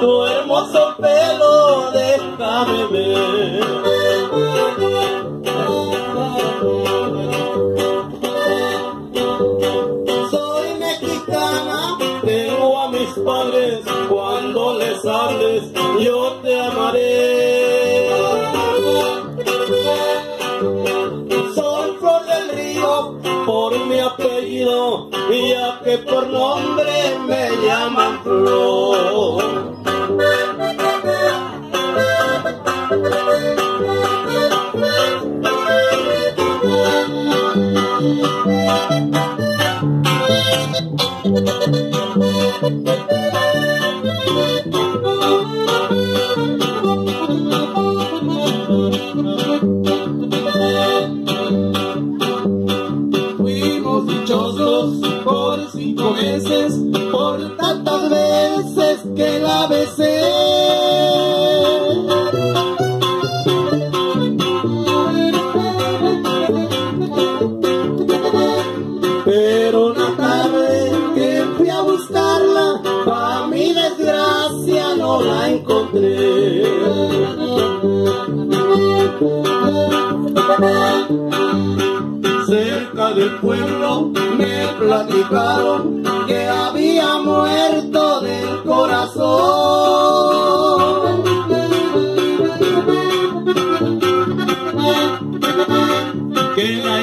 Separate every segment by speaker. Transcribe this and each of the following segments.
Speaker 1: tu hermoso pelo déjame ver. Soy mexicana, tengo a mis padres, cuando les hables yo te amaré. Soy flor del río por mi apellido, ya que por nombre me llaman flor. Fuimos dichosos por cinco meses, por tantas veces que la besé. Encontré. Cerca del pueblo me platicaron que había muerto del corazón. Que la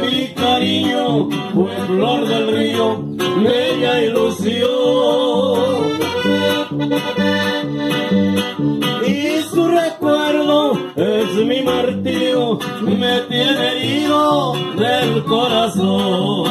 Speaker 1: mi cariño fue flor del río, bella ilusión. Y su recuerdo es mi martirio, me tiene herido del corazón.